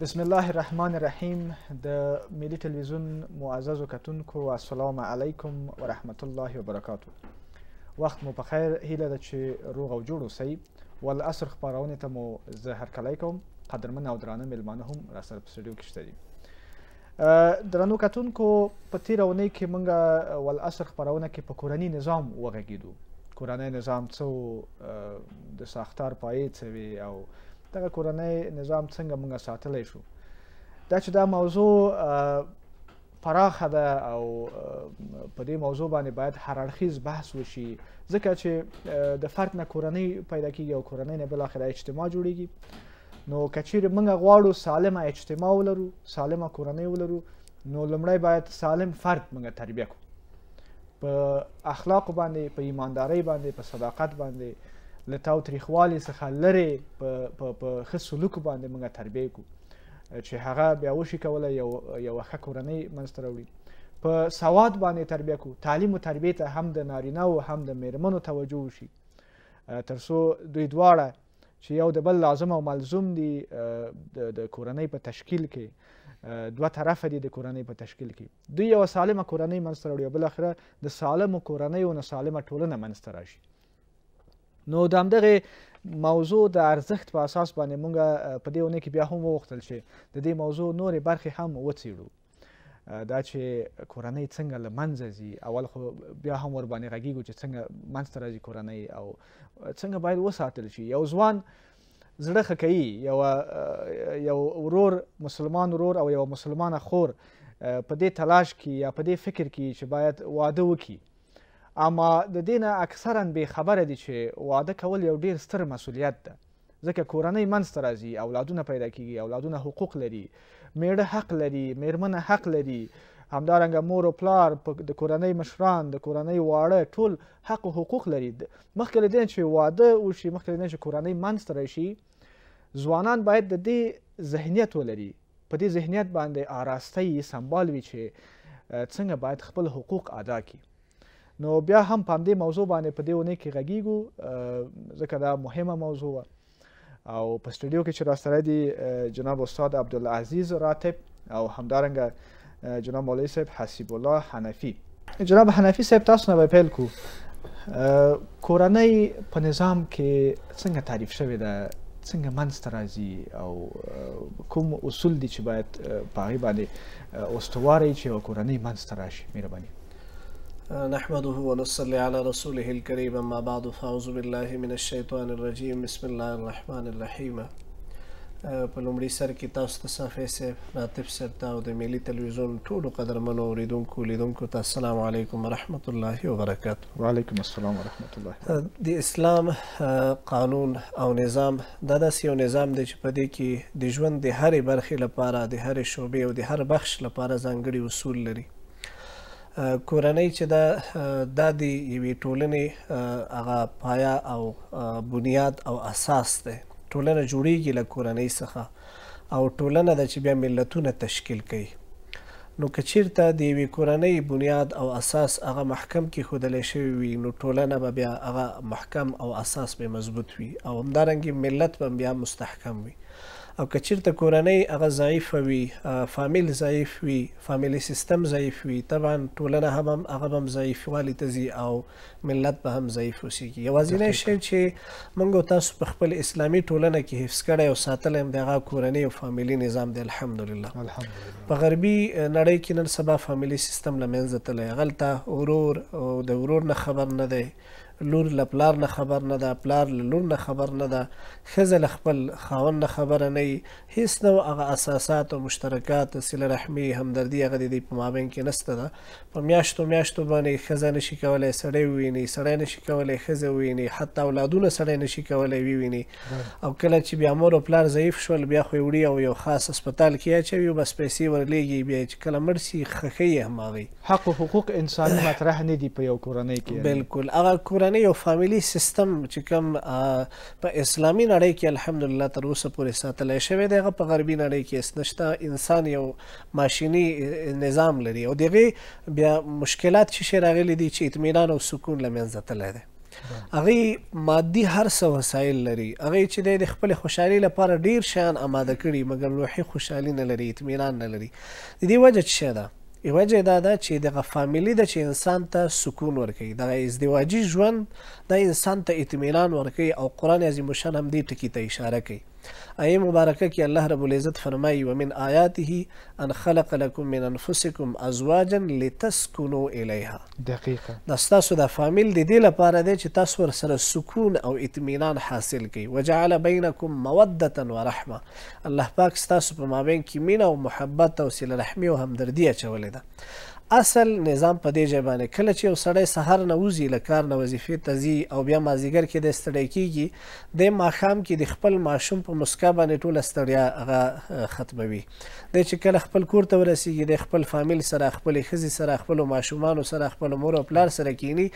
بسم الله الرحمن الرحیم د ملي ټلویزیون معززو کتونکو السلام علیکم ورحمت الله وبرکاتو وخت مو په خیر هیله ده چې روغ او جوړ اوسئ والعصر خپرونې ته مو زه هرکلی کوم قدرمن او درانه میلمانه هم راسره په سټوډیو کې شته دي درنو کتونکو په تیر اونۍ کې موږ ول اثر خبرونه کې په کورنی نظام وغږیدو کورنۍ نظام څو د ساختار پایې څه وي او دغه کورنۍ نظام څنګه موږ ساتلی شو دا چې دا موضوع پراخه ده او په دې موضوع باندې باید هر اړخیز بحث وشي ځکه چې د فرد نه کورنۍ پیدا کیږي او کورنۍ نه بل اخر اجتماع جوړیږي نو که چیرې موږ غواړو سالمه اجتماع ولرو سالمه کورنۍ ولرو نو لومړی باید سالم فرد موږ تربیه کړو په اخلاق باندې په ایماندارۍ باندې په صداقت باندې له تاوتریخوالي څخه لرې په په په ښه سلوک باندې موږ تربیه کړو چې هغه بیا وشي کولی یو یوه ښه کورنۍ منځته راوړي په سواد باندې تربیه کړو تعلیم او تربیې ته هم د نارینه او هم د میرمنو توجه وشي ترڅو دوی دواړه چې یو د بل لازم او ملزوم دي د کورنۍ په تشکیل کې دوه طرفه دي د کورنۍ په تشکیل کې دوی یو سالمه کورنۍ منځته راوړي او بل اخره د سالمو کورنیو نه سالمه ټولنه منځته راشي نو د همدغه موضوع د ارزښت په اساس باندې مونږ په دې ونه کې بیا هم وغوښتل چې د دې موضوع نورې برخې هم وڅېړو دا چې کورنۍ څنګه له منځه ځي اول خو بیا هم ور باندې غږیږو چې څنګه منځته راځي کورنۍ او څنګه باید وساتل شي یو ځوان زړه ښه کوي یو یو ورور مسلمان ورور او یو مسلمانه خور په دې تلاش کې یا په دې فکر کې چې باید واده وکړي اما د دې نه اکثرا بې خبره دي چې واده کول یو ډیر ستر مسولیت ده ځکه کورنۍ منځ ته راځي اولادونه پیدا کیږي اولادونه حقوق لري میړه حق لري میرمنه حق لري همدارنګه مور او پلار د کورنۍ مشران د کورنۍ واړه ټول حق او حقوق لري مخکې له دې چې واده وشي مخکې له دې چې کورنۍ منځ ته راشي ځوانان باید د دې ذهنیت ولري په دې ذهنیت باندې آراسته یې سمبال وي چې څنګه باید خپل حقوق ادا کړي نو بیا هم په همدې موضوع باندې په دې اونۍ کې غږیږو ځکه دا مهمه موضوع وه او په سټوډیو کې چې راسره دي جناب استاد عبدالعزیز راتب او همدارنګه جناب مولوی صاحب حسیب الله حنفی جناب حنفی صاحب تاسو نه پیل کو کورنۍ په نظام کې څنګه تعریف شوې ده څنګه منځته راځي او کوم اصول دي چې باید په هغې باندې استواره چې یوه کورنۍ منځته راشي مهرباني نحمده ونصلي على رسوله الكريم اما بعد فاعوذ بالله من الشيطان الرجيم بسم الله الرحمن الرحيم په لومړي سر کې تاسو ته صافي صاحب لطیف صاحب ته او د ملي تلویزیون ټولو قدرمنو اوریدونکو لیدونکو ته السلام علیکم ورحمت الله وبرکاته وعلیکم السلام ورحمت الله د اسلام قانون او نظام دا داسې یو نظام دی چې په دې کې د ژوند د هرې برخې لپاره د هرې شعبې او د هر بخش لپاره ځانګړي اصول لري کورنۍ چې ده دا د یوې ټولنې هغه پایه او بنیاد او اساس دی ټولنه جوړیږي له کورنۍ څخه او ټولنه ده چې بیا ملتونه تشکیل کوي نو که چیرته د یوې کورنۍ بنیاد او اساس هغه محکم کې خودلې شوی وي نو ټولنه به بیا هغه محکم او اساس به مضبوط وي او همدارنګه ملت به بیا مستحکم وي او که چیرته کورنۍ هغه ضعیف وي فامیل ضعیف وي فامیلی سیستم ضعیف وی طبعا ټولنه هم هغه هم ضعیف والی ته ځی او ملت به هم ضعیف اوسیږی یوازینی شی چی مونږ تاسو په خپل اسلامی ټولنه کی حفظ کړی او ساتلی هم د هغه کورنی او فامیلی نظام دی الحمدلله په غربی نړی کی نن سبا فامیلی سیستم له منځه تللی هغلته ورور او د ورور نه خبر نه دی. لور له پلار نه خبر نه ده، پلار له لور نه خبر نه ده، ښځه له خپل خاوند نه خبره نه يي، هيڅ نوع هغه اساسات او مشترکات، صله رحمي، همدردي هغه د دوی په مابين کې نسته ده، په مياشتو مياشتو باندې ښځه نشي کولای سړی وويني، سړی نشي کولای ښځه وويني، حتی اولادونه سړی نشي کولای وويني او کله چې بيا مور او پلار ضعيف شول بيا خو يې وړي او يو خاص هسپتال کې يې اچوي او بس پيسې ورليږي، بيا يې چې کله مړ شي خښي يې هماغه يي. حق او حقوق انساني مطرح نه دي په یو کورنۍ کې. بلکل هغه کورنۍ او فامیلي سیستم چې کوم په اسلامي نړۍ کې الحمدلله تر اوسه پورې ساتلی شوی دی هغه په غربي نړۍ کې هیڅ نشته. انسان یو ماشیني نظام لري او د هغې بیا مشکلات څه شی راغلي دي چې اطمینان او سکون له منځه تللی دی. هغوی مادي هر څه وسایل لري هغوی چې دی د خپلې خوشحالي لپاره ډیر شیان اماده کړي مګر روحي خوشحالي نه لري اطمینان نه لري د دې وجه څه شی ده؟ یوه وجه دا ده چی دغه فامیلی ده چی انسان ته سکون ورکوی دغه ازدواجی ژوند دا انسان ته اطمینان ورکوی او قران عظیم الشان هم دی ټکی ته اشاره کوی ایه مبارکه کی الله رب العزت فرمایی ومن آیاته ان خلق لکم من انفسکم ازواجا لتسکنو الیها دقیقا دا ستاسو دا فامیل د دې لپاره دی چې تاسو ورسره سکون او اطمینان حاصل کړئ وجعل بینکم موده ورحمه الله پاک ستاسو په مابین کې مینه او محبت او صله رحمي او همدردي اچولې ده اصل نظام په دې ځای باندې کله چې یو سړی سهار نه وځي له کار نه وظیفې ته ځي او بیا مازیګر کې د ستړی کیږي د ماښام کې د خپل ماشوم په مسکا باندې ټوله ستړیا هغه ختموي دی چې کله خپل کور ته ورسیږي د خپل فامیل سره خپل ښځې سره خپل ماشومان سره خپل مور او پلار سره کینی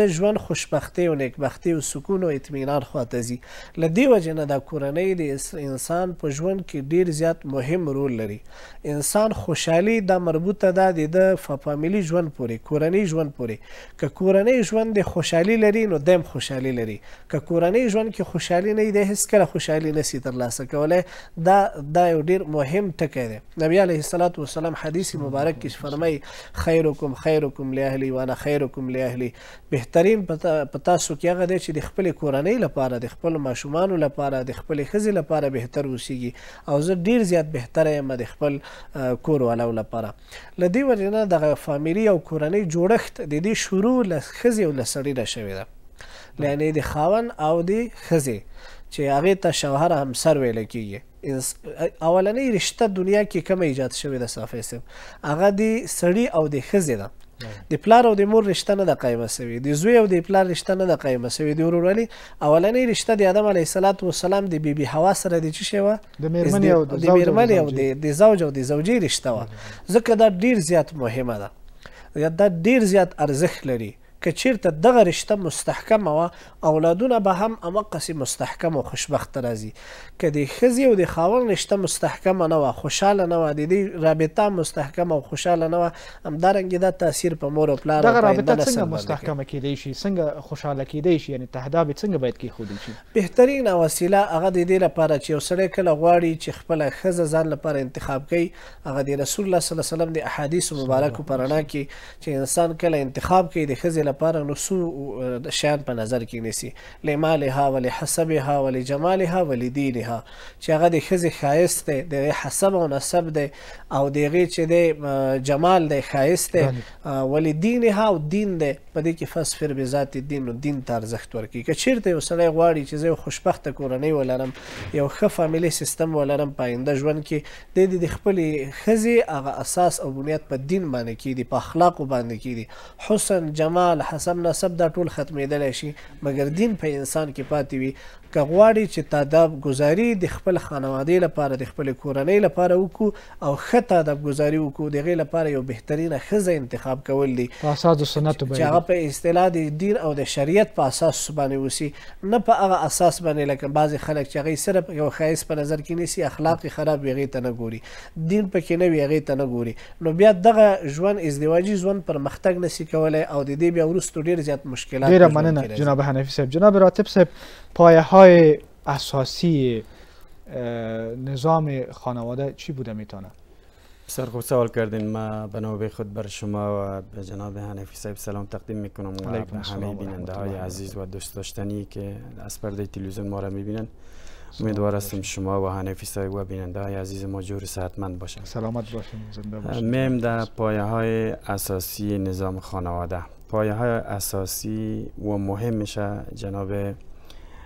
د ژوند خوشبختی او نیکبختی او سکون او اطمینان خواته ځي له دې وجې نه دا کورنۍ د انسان په ژوند کې ډېر زیات مهم رول لري. انسان خوشحالي دا مربوطه ده د ده فه فامیلي ژوند پورې، کورني ژوند پورې. که کورنۍ ژوند دې خوشحالي لري نو دی هم خوشحالي لري. که کورنۍ ژوند کې خوشحالي نه وي دی هېڅکله خوشحالي نه شي تر لاسه کولای. دا دا یو ډېر مهم ټکی دی. نبي علیه الصلوة والسلام حدیث مبارک کې فرمایي، خیرکم خیرکم لأهلي وانا خیرکم لأهلي. بهترین په تاسو کې هغه دی چې د خپلې کورنۍ لپاره، د خپلو ماشومانو لپاره، د خپلې ښځې لپاره بهتر اوسیږي او زه ډیر زیات بهتره یم د خپل کور والو لپاره. له دې وجې نه دغه فامیلي او کورنۍ جوړښت د دې شروع له ښځې او له سړي نه شوې ده. یعنې د خاوند او د ښځې چې هغې ته شوهر، همسر، ویل کیږي. انس اولنی رشته دنیا کې کومه ایجاد شوې ده صافی صاحب هغه د سړي او د ښځې ده د پلار او د مور رشته نه ده قایمه شوې د زوی او د پلار رشته نه ده قایمه شوې د ورورولي اولنې رشته د آدم علیه السلام د بیبي حوا سره د چی شوه د میرمنې او د میرمنې او د زوج او د زوجې رشته وه ځکه دا ډیر زیات مهمه ده یا دا ډیر زیات ارزښت لري که چیرته دغه رشته مستحکمه وه اولادونه به هم همغقسی مستحکم او خوشبخته راځی که د ښځی او د خاوند رشته مستحکمه نه وه خوشحاله نه وه د دی رابطه مستحکمه او خوشحاله نه وه همدارنګه دا تاثیر په مور او پلار او په آینده نسل باندی کوی. دغه رابطه څنګه مستحکمه کیدای شی څنګه خوشحاله کیدای شی یعنی تهداب یی څنګه باید کیښودل شی. بهترینه وسیله هغه د دی لپاره چی یو سړی کله غواړی چی خپله ښځه ځان لپاره انتخاب کړی هغه د رسول الله صلی الله علیه وسلم د احادیثو مبارکو په رڼا کی چې انسان کله انتخاب کوي د ښځې لپاره نو څو شیان په نظر کې نیسي لمالها ولحسبها ولجمالها ولدینها چې هغه د ښځې ښایست دی د هغې حسب او نسب دی او د هغې چې دی جمال دی ښایست دی ولدینها او دین دی په دې کې فسفر به ذات دین نو دین ته ارزښت ورکړي که چیرته یو سړی غواړي چې زه خوشبخته کورنۍ ولرم یو ښه فامیلي سیستم ولرم په آینده ژوند کې دی د خپلې ښځې هغه اساس او بنیاد په دین باندې کیدی په اخلاقو باندې کیدی حسن جمال حسب نسب دا ټول ختمیدلی شي مګر دین په انسان کې پاتې وي که غواړي چې تاداب ګزاري د خپل خانوادې لپاره د خپل کورنۍ لپاره وکړو او ښه تاداب ګزاري وکړو د غې لپاره یو بهترینه ښځه انتخاب کول دي په اساس د سنت باندې چې هغه په اصطلاح د دین او د شریعت په اساس باندې وسی نه په هغه اساس باندې لکه بعضې خلک چې هغوی صرف یو ښایست په نظر کې نیسي، اخلاق یې خراب وي هغې ته نه ګوري، دین په کې نه وي هغې ته نه ګوري، نو بیا دغه ژوند ازدواجي ژوند پرمختګ نه شي کولای او د دې بیا وروسته ډېر زیات مشکلات په ژوند کې راځي. ډېره مننه جناب حنفي صاحب. جناب راتب صاحب پایه های اساسی نظام خانواده چی بوده میتانه؟ بسیار خوب سوال کردین ما به خود بر شما و به جناب حنفی صاحب سلام تقدیم میکنم و به همه بیننده های عزیز و دوست داشتنی که از پرده تلویزیون ما را میبینن امیدوار هستم شما و حنفی صاحب و بیننده های عزیز ما جور صحتمند باشن سلامت باشین زنده باشین در پایه های اساسی نظام خانواده پایه های اساسی و مهم میشه جناب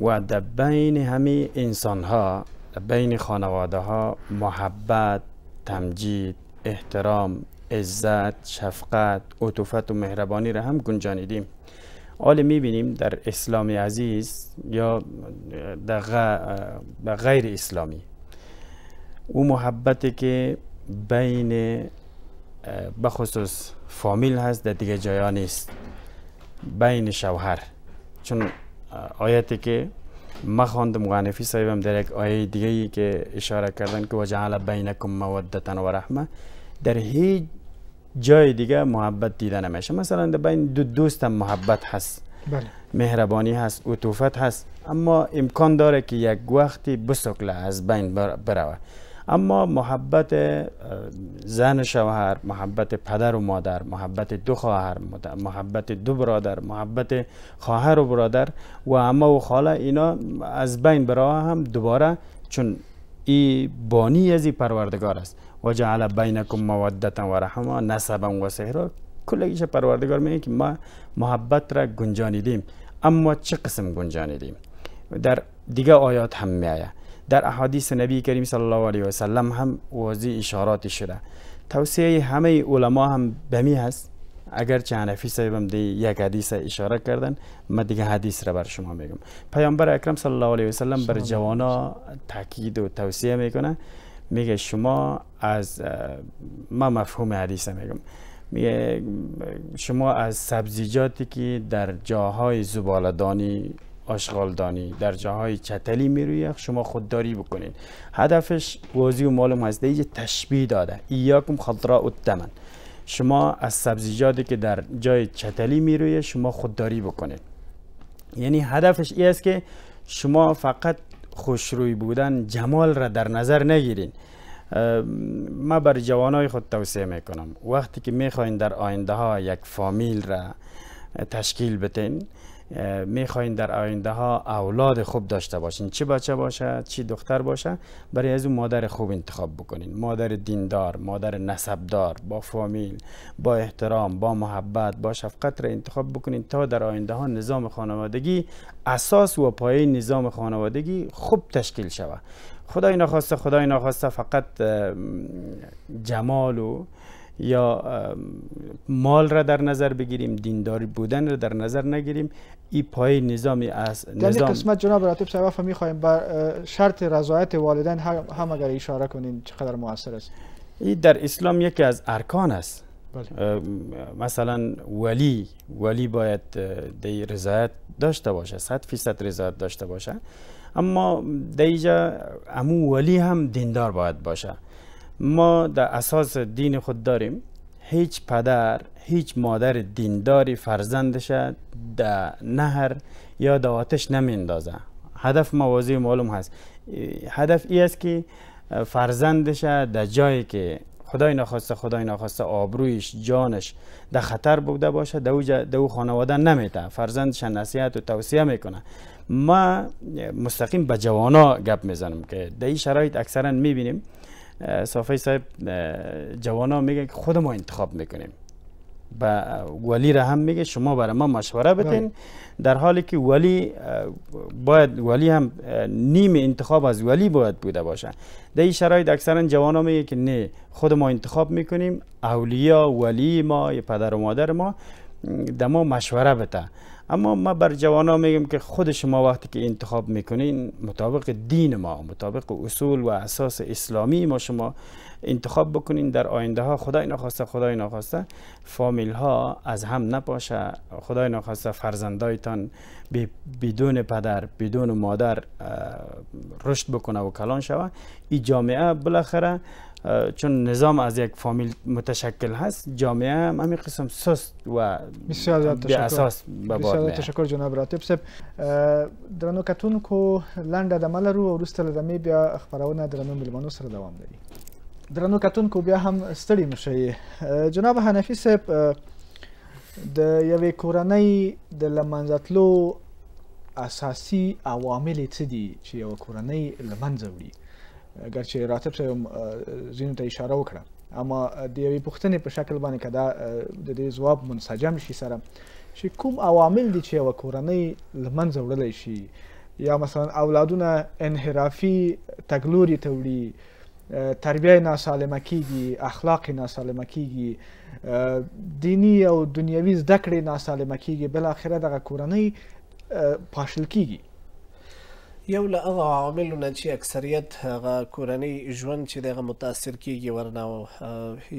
و در بین همه انسان ها بین خانواده ها محبت تمجید احترام عزت شفقت عطوفت و مهربانی را هم گنجانیدیم حال میبینیم در اسلام عزیز یا در غیر اسلامی او محبتی که بین بخصوص فامیل هست در دیگه جایا نیست بین شوهر چون آیتی که ما خواندم غانفی صاحبم در یک آیه دیگه ای که اشاره کردن که وجعل بینکم مودتا و رحمه در هیچ جای دیگه محبت دیده نمیشه مثلا در بین دو دوست هم محبت هست بله. مهربانی هست عطوفت هست اما امکان داره که یک وقتی بسکله از بین برود اما محبت زن شوهر محبت پدر و مادر محبت دو خواهر محبت دو برادر محبت خواهر و برادر و اما و خاله اینا از بین برای هم دوباره چون ای بانی از ای پروردگار است و جعل بینکم مودتا و رحما نسبا و سهرا کلگیش پروردگار میگه که ما محبت را گنجانیدیم اما چه قسم گنجانیدیم در دیگه آیات هم میایه در احادیث نبی کریم صلی الله علیه و سلم هم واضح اشاراتی شده توصیه همه علما هم بمی هست اگر چه حنفی صاحبم دی یک حدیث اشاره کردن من دیگه حدیث را بر شما میگم پیامبر اکرم صلی الله علیه و سلم بر جوانا تاکید و توصیه میکنه میگه شما از ما مفهوم حدیث میگم میگه شما از سبزیجاتی که در جاهای زبالدانی آشغالدانی در جاهای چتلی میرویه شما خودداری بکنید. هدفش وزی و معلوم هسته یه تشبیه داده ایاکم خضراء دمن؟ شما از سبزیجاتی که در جای چتلی میرویه شما خودداری بکنید یعنی هدفش این است که شما فقط خوشروی بودن جمال را در نظر نگیرین ما بر جوانای خود توصیه میکنم وقتی که میخواین در آینده ها یک فامیل را تشکیل بتین میخواین در آینده ها اولاد خوب داشته باشین چه بچه باشه چی دختر باشه برای از اون مادر خوب انتخاب بکنین مادر دیندار مادر نسبدار با فامیل با احترام با محبت با شفقت را انتخاب بکنین تا در آینده ها نظام خانوادگی اساس و پایه نظام خانوادگی خوب تشکیل شود خدای نخواسته خدای نخواسته فقط جمال و یا مال را در نظر بگیریم دینداری بودن را در نظر نگیریم این پای نظام از یعنی نظام در قسمت جناب راتب صاحب میخواهیم بر شرط رضایت والدین هم اگر اشاره کنین چقدر موثر است این در اسلام یکی از ارکان است بله. مثلا ولی ولی باید دی رضایت داشته باشه صد فیصد رضایت داشته باشه اما دیجا امو ولی هم دیندار باید باشه ما در اساس دین خود داریم هیچ پدر هیچ مادر دینداری فرزندش در نهر یا در آتش نمیندازه هدف موازی معلوم هست هدف ای است که فرزندش در جایی که خدای نخواسته خدای نخواسته آبرویش جانش در خطر بوده باشه در او, در او خانواده نمیته فرزندش نصیحت و توصیه میکنه ما مستقیم به جوانا گپ میزنم که در این شرایط اکثرا میبینیم صافی صاحب جوان ها میگه که خود ما انتخاب میکنیم و ولی را هم میگه شما برای ما مشوره بدین بله. در حالی که ولی باید ولی هم نیم انتخاب از ولی باید بوده باشه در این شرایط اکثرا جوان میگه که نه خود ما انتخاب میکنیم اولیا ولی ما پدر و مادر ما در ما مشوره بده اما ما بر جوانا میگم که خود شما وقتی که انتخاب میکنین مطابق دین ما مطابق اصول و اساس اسلامی ما شما انتخاب بکنین در آینده ها خدای نخواسته خدای نخواسته فامیل ها از هم نپاشه خدای نخواسته فرزندایتان بدون پدر بدون مادر رشد بکنه و کلان شوه این جامعه بالاخره چون نظام از یک فامیل متشکل هست جامعه هم همین قسم سست و بسیار به اساس به بسیار تشکر جناب راتب صاحب درنو کتونکو لنډه دمه لرو او وروسته له دمې بیا خپرونه درنو میلمنو سره دوام لري درنو کتونکو بیا هم ستړي مشئ جناب حنفي صاحب د یوې کورنۍ د لمنځتلو اساسي عوامل څه دي چې یو کورنۍ لمنځه وړي اگر چې راتب صاحب زینو ته اشاره وکړه اما د یوې پوښتنې په شکل باندې کدا د دې ځواب منسجم شي سره چې کوم عوامل دي چې یوه کورنۍ له منځه وړلی شي یا مثلا اولادونه انحرافي تګلوري ته وړي تربیه ناسالمه کیږي اخلاق ناسالمه کیږي دینی او دنیوي زده کړې ناسالمه کیږي بل اخره دغه کورنۍ پاشل کیږي یو له هغه عاملو نه چې اکثریت هغه کورنۍ ژوند چې دغه متاثر کیږي ورنه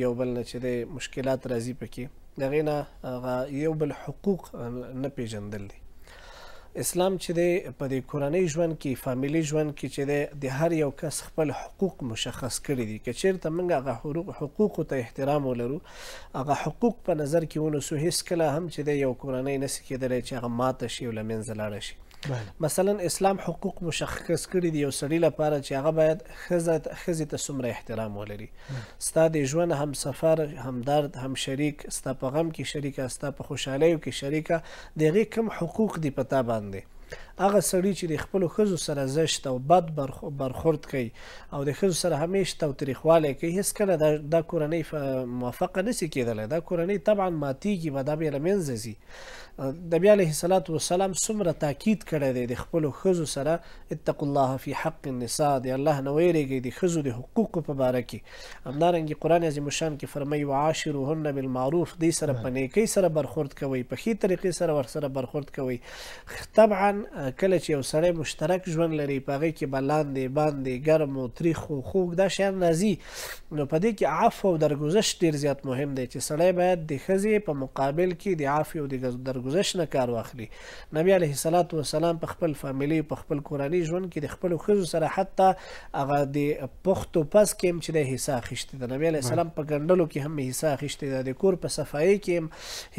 یو بل نه چې د مشکلات راځي پکې د هغې نه هغه یو بل حقوق نه پیژندل دي. اسلام چې دی په دې کورنۍ ژوند کې فامیلي ژوند کې چې دی د هر یو کس خپل حقوق مشخص کړي دي که چیرته موږ هغه حقوق ته احترام ولرو هغه حقوق په نظر کې ونیسو هیڅ کله هم چې دی یو کورنۍ نسی کېدلی چې هغه ماته شي او له منځه لاړه شي مثلا اسلام حقوق مشخص کړي دي یو سړي لپاره چې هغه باید ښځه ښځې ته څومره احترام ولري ستا د ژوند همسفر، همدرد، همشریک، ستا په غم کې شریکه، ستا په خوشحالیو کې شریکه، د هغې کوم حقوق دي په تا باندې؟ هغه سړي چې د خپلو ښځو سره زشت او بد برخورد کوي او د ښځو سره همیش تاوتریخوالی کوي، هېڅکله دا دا کورنۍ موفقه نه سي کېدلی. دا کورنۍ طبعا ماتېږي به، دا به یې له منځه ځي. نبي علیه السلام څومره تاکید کړی دی د خپلو ښځو سره اتقوا الله فی حق النساء د الله نه ویریږئ د ښځو د حقوقو په باره کې همدارنګه قرآن عظیم الشان کې فرمایي وعاشروهن بالمعروف دوی سره په نیکۍ سره برخورد کوئ په ښې طریقې سره ورسره برخورد کوئ طبعا کله چې یو سړی مشترک ژوند لري په هغې کې به لاندې باندې ګرم و تریخ و خوږ دا شیان راځي نو په دې کې عفو او درګذشت ډېر زیات مهم دی چې سړی باید د ښځې په مقابل کې د عفو او د درګذشت نه کار واخلي نبی علیه الصلاة والسلام په خپل فامیلی په خپل کورنی ژوند کې د خپل ښځو سره حتی هغه د پختو پس کې هم چې د حصہ اخیستې ده نبی علیه السلام په ګنډلو کې هم حصہ اخیستې ده د کور په صفایي کې هم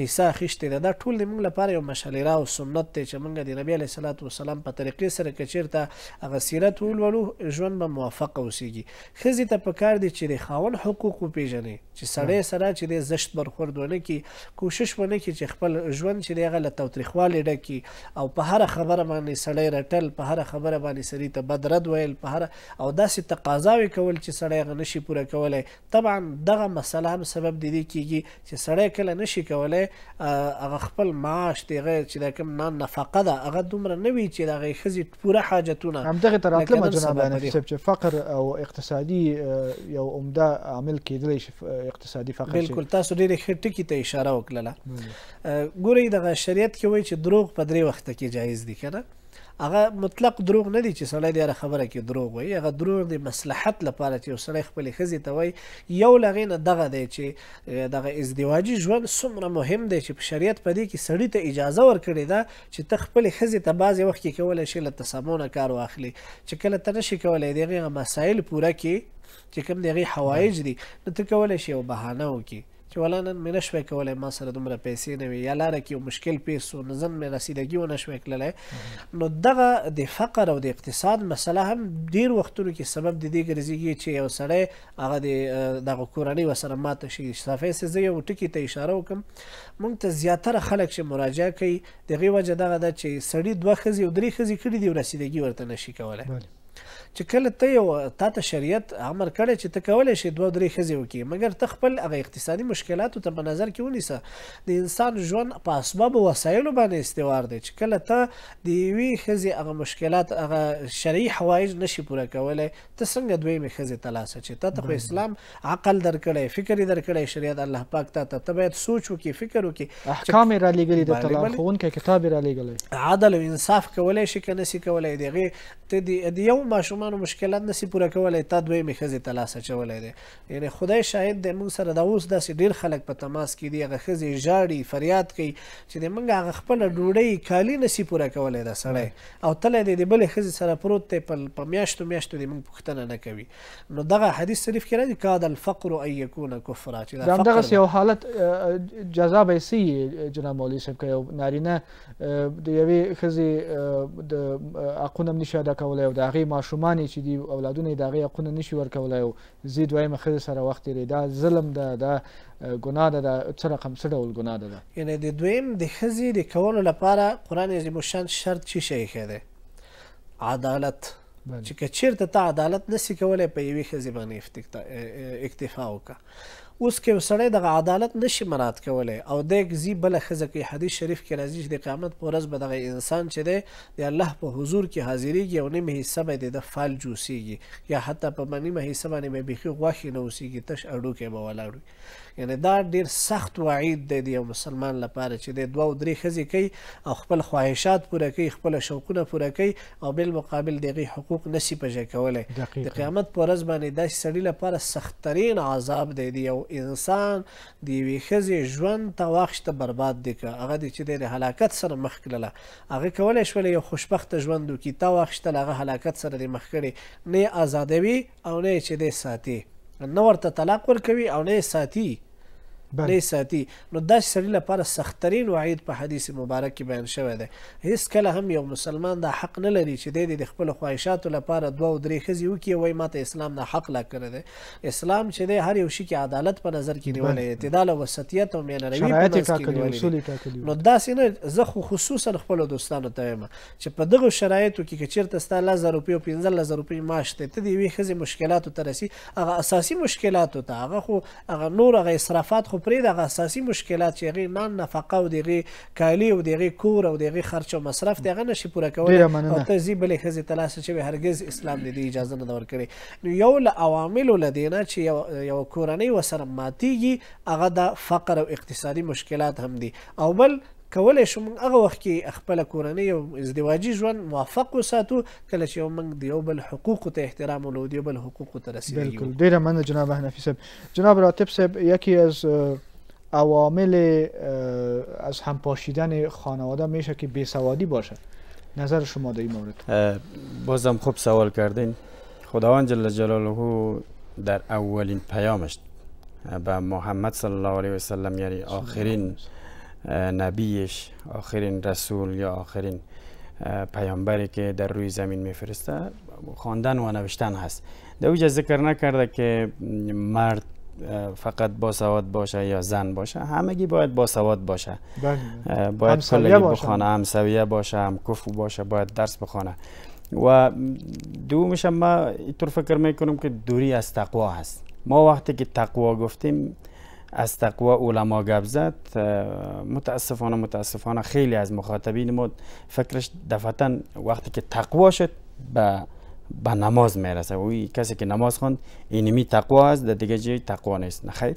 حصہ اخیستې ده دا ټول د موږ لپاره یو مشالره او سنت دی چې موږ د نبی علیه الصلاة والسلام په طریقې سره که چیرته هغه سیرت ولولو ژوند به موفق اوسیږي ښځې ته پکار دي چې د خاوند حقوق وپیژني چې سړی سره چې دی زشت برخورد ونه کړي، کوشش ونه کړي چې خپل ژوند چې دی هغه له تاوتریخوالي ډک کړي او په هره خبره باندې سړی رټل، په هره خبره باندې سړي ته بد رد ویل، په هره او داسې تقاضاوې کول چې سړی هغه نشي پوره کولای، طبعا دغه مسئله هم سبب د دې کیږي چې سړی کله نشي کولای هغه خپل معاش دی هغه چې دا کوم نا نفقه ده هغه دومره نه وي چې د هغې ښځې پوره حاجتونه همدغې ته راتلم لکه نن جناب سبا په حنفي دې صاحب چې فقر او اقتصادي اه، یو عمده عامل کېدلی شي ف- اقتصادي فقر چې بالکل تاسو ډېرې ښه ټکي ته اشاره وکړله بله. اه، ګورئ دغه شریعت کې وایي چې دروغ په درې وخته کې جایز دي که نه هغه مطلق دروغ نه دي چې سړی دې هره خبره کې دروغ وایي هغه دروغ دي مصلحت لپاره چې یو سړی خپلې ښځې ته وایي یو له هغې نه دغه دی چې دغه ازدواجي ژوند څومره مهم دی چې په شریعت په دې کې سړي ته اجازه ورکړې ده چې ته خپلې ښځې ته بعضې وخت کې کولی شي له تسمونه کار واخلي چې کله ته نشي کولی د هغې مسایل پوره کړي چې کوم د هغې حوایج دي نو ته کولی شي یو بهانه وکړي چې ولا نن مې نشوای کولای ما سره دومره پیسې نه وي یا لاره کې یو مشکل پیښ سو نو ځن مې رسیدګي ونه شوای کړلی نو دغه د فقر او د اقتصاد مسله هم ډیر وختونو کې سبب د دې ګرځېږي چې یو سړی هغه د دغه کورنۍ ورسره ماته شي صافی سه زه یو ټکي ته اشاره وکم مونږ ته زیاتره خلک چې مراجعه کوي دغه وجه دغه ده چې سړی دوه ښځې او درې ښځې کړي دي او رسیدګي ورته نشي کولای چې کله ته یو تا ته شریعت امر کړی چې ته کولی شې دوه درې ښځې وکړي مګر ته خپل هغه اقتصادي مشکلاتو ته په نظر کې ونیسه د انسان ژوند په اسباب او وسایلو باندې استوار دی چې کله ته د یوې ښځې هغه مشکلات هغه شرعي حوایج نشي پوره کولی ته څنګه دویمې ښځې ته لاس اچې تا ته خو اسلام عقل درکړی فکر یې درکړی شریعت الله پاک تا ته ته باید سوچ وکړي فکر وکړي احکام یې رالیږلي د ته لارښوونکی کتاب یې رالیږلی عدل او انصاف کولی شي که نسی کولی د هغې ته د یو ماشومانو مشکلات نسی پوره کولی تا دویمې ښځې ته لاس اچولی دی یعنې خدای شاهد دی موږ سره دا اوس داسې ډېر خلک په تماس کې دي هغه ښځې ژاړي فریاد کوي چې د موږ هغه خپله ډوډۍ کالي نسی پوره کولی دا سړی او تله دی د بلې ښځې سره پروت دی په میاشتو میاشتو د موږ پوښتنه نه کوي نو دغه حدیث شریف کې راځي کاد الفقر ان یکون کفرا چې دا دغه یو حالت جزا به سي جناب مولوی صاحب کوي نارینه د یوې خزي د اقونه نشه ادا کولای او د هغه ماشومان چې دی اولادونه د هغه اقونه نشي ور کولای او زی دویمه خزي سره وخت لري دا ظلم ده دا ګناه ده دا څه رقم څه ډول ګناه ده یعنی د دویم د خزي د کولو لپاره قران عظیم شان شرط چی شي خیره عدالت چې که چیرته ته عدالت نسی کولای په یوې ښځې باندې اکتفا وکړه اوس که سړی دغه عدالت نشي مراد کولای او د ګزي بل خزه کې حدیث شریف کې راځي چې د قیامت پر ورځ به دغه انسان چې دی د الله په حضور کې حاضرېږي او نیمه حصه به د فال جوسیږي یا حتی په نیمه حصه باندې به بيخي غوښې نه اوسیږي تش اډو کې به ولاړ وي یعنې دا ډېر سخت وعید دی د یو مسلمان لپاره چې دی دوه او درې ښځې کوي او خپل خواهشات پوره کوي، خپل شوقونه پوره کوي او بالمقابل د هغوی حقوق نه شي پژه کولی. د قیامت په ورځ باندې داسې سړي لپاره سختترین عذاب دی، د یو انسان د یوې ښځې ژوند تا واخیسته برباد دې کړ، هغه دې چې دی د هلاکت سره مخ کړله، هغه کولی شوله یو خوشبخته ژوند وکړي، تا واخیستله هغه هلاکت سره دې مخ کړې، نه یې ازادوې او نه یې چې دی ساتي. نه ورته طلاق ورکوي او نه یې ساتي. نه یې ساتي. نو داسې سړي لپاره سختترین وعید په حدیث مبارک کې بیان شوی دی. هېڅکله هم یو مسلمان دا حق نه لري چې دی دې د خپلو خواهشاتو لپاره دوه او درې ښځې وکړي او وایي ماته اسلام دا حق لا کړی دی. اسلام چې دی هر یو شي کې عدالت په نظر کې نیولی دی. اعتدال او وسطیت او میانه روي په منځ کې نیولې دي. نو داسې نه زه خو خصوصا خپلو دوستانو ته وایم چې په دغو شرایطو کې که چېرته ستا لس زره روپۍ او پنځلس زره روپۍ معاش دی ته د یوې ښځې مشکلاتو ته رسي هغه اساسي مشکلاتو ته هغه خو هغه نور هغه اصرافات خو پرېږده هغه اساسي مشکلات چې هغې نان نفقه او د هغې کالي او د هغې کور او د هغې خرچ او مصرف دی هغه نشي پوره کولی او ته ځي بلې ښځې ته لاس اچوې هرګز اسلام دې دې اجازه نه ده ورکړې نو یو له عواملو له دې نه چې یوه کورنۍ ورسره ماتېږي هغه دا فقر او اقتصادي مشکلات هم دي او بل کولی شو موږ هغه وخت کې خپله کورنۍ او ازدواجي ژوند موفق وساتو کله چې یو موږ د یو بل حقوقو ته احترام ولرو د یو بل حقوقو ته رسیدلي یو بالکل ډیره مننه جناب حنفي صاحب جناب راتب صاحب یکی از عوامل از هم پاشیدن خانواده میشه که بیسوادی باشه نظر شما در این مورد بازم خوب سوال کردین خداوند جل جلاله در اولین پیامش به محمد صلی الله علیه و سلم یعنی آخرین نبیش آخرین رسول یا آخرین پیامبری که در روی زمین میفرسته خواندن و نوشتن هست در اوجه ذکر نکرده که مرد فقط باسواد باشه یا زن باشه همگی باید سواد باشه بله. باید کلگی بخوانه هم سویه باشه هم کفو باشه باید درس بخوانه و دومش ما اینطور فکر میکنم که دوری از تقوا هست ما وقتی که تقوا گفتیم از تقوا علما گپ زد متاسفانه متاسفانه خیلی از مخاطبین ما فکرش دفعتا وقتی که تقوا شد به به نماز میرسه و کسی که نماز خوند اینمی تقوا است دیگه جای تقوا نیست نه خیر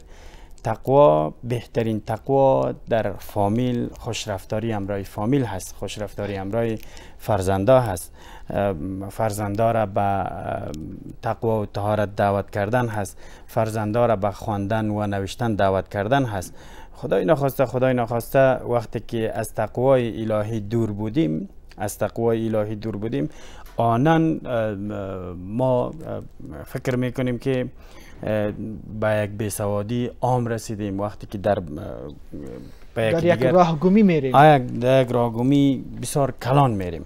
تقوا بهترین تقوا در فامیل خوشرفتاری امرای فامیل هست خوشرفتاری امرای فرزندا هست فرزندا را به تقوا و تهارت دعوت کردن هست فرزندا را به خواندن و نوشتن دعوت کردن هست خدای نخواسته خدای نخواسته وقتی که از تقوای الهی دور بودیم از تقوای الهی دور بودیم آنان ما فکر میکنیم که به یک بیسوادی عام رسیدیم وقتی که در با یک راهگومی میریم در یک راهگومی بسیار کلان میریم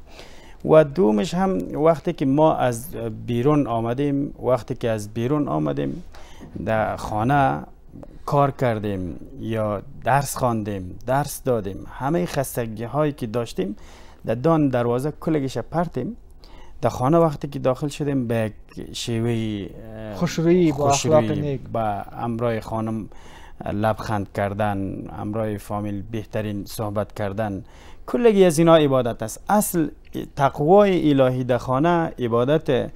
و دومش هم وقتی که ما از بیرون آمدیم وقتی که از بیرون آمدیم در خانه کار کردیم یا درس خواندیم درس دادیم همه خستگی هایی که داشتیم در دان دروازه کلگش پرتیم در خانه وقتی که داخل شدیم به یک شیوه خوشرویی با اخلاق نیک با امرای خانم لبخند کردن امرای فامیل بهترین صحبت کردن کلگی از اینا عبادت است اصل تقوای الهی در خانه عبادت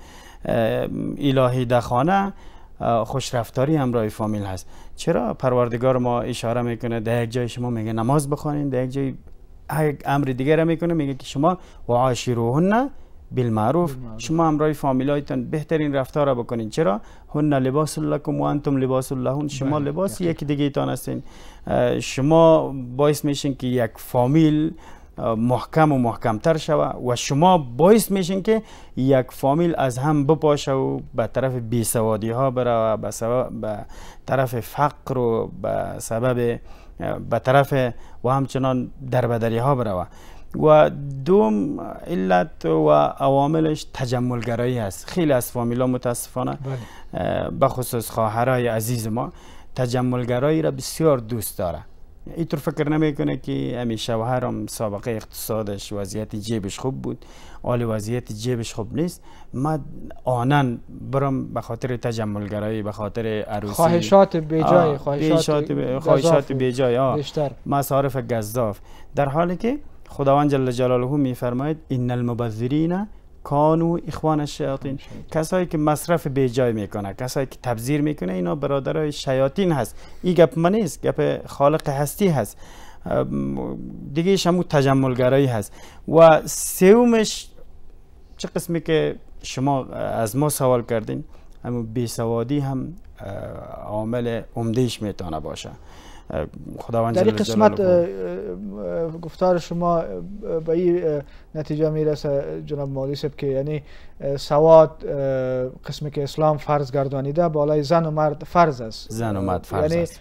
الهی در خانه خوشرفتاری همراه فامیل هست چرا پروردگار ما اشاره میکنه در یک جای شما میگه نماز بخوانین در یک جای امر دیگر میکنه میگه که شما و عاشروهن بالمعروف شما همراه فامیلایتان بهترین رفتار را بکنین چرا هن لباس لکم و انتم لباس لهون شما بله، لباس یکی دیگه تان هستین شما باعث میشین که یک فامیل محکم و محکمتر شوه و شما باعث میشین که یک فامیل از هم بپاشه و به طرف بیسوادی ها بره و به, طرف فقر و به سبب به طرف و همچنان دربدری ها بره و دوم علت و عواملش تجملگرایی هست خیلی از فامیلا متاسفانه به خصوص خواهرای عزیز ما تجملگرایی را بسیار دوست داره اینطور فکر نمیکنه که امی شوهرم سابقه اقتصادش وضعیت جیبش خوب بود حال وضعیت جیبش خوب نیست من آنن برم به خاطر تجملگرایی به خاطر عروسی خواهشات بیجای خواهشات بیجای ما مصارف گزاف در حالی که خداوند جل جلاله میفرماید ان المبذرین کانو اخوان الشیاطین کسایی که مصرف به جای میکنه کسایی که تبذیر میکنه اینا برادرای شیاطین هست این گپ من نیست گپ خالق هستی هست دیگه شمو تجملگرایی هست و سومش چه قسمی که شما از ما سوال کردین اما بیسوادی هم عامل عمدهش میتونه باشه خداوند در قسمت گفتار شما به این نتیجه میرسه جناب مولوی صاحب که یعنی سواد قسمی که اسلام فرض گردانیده بالای زن و مرد فرض است زن و مرد فرض یعنی است.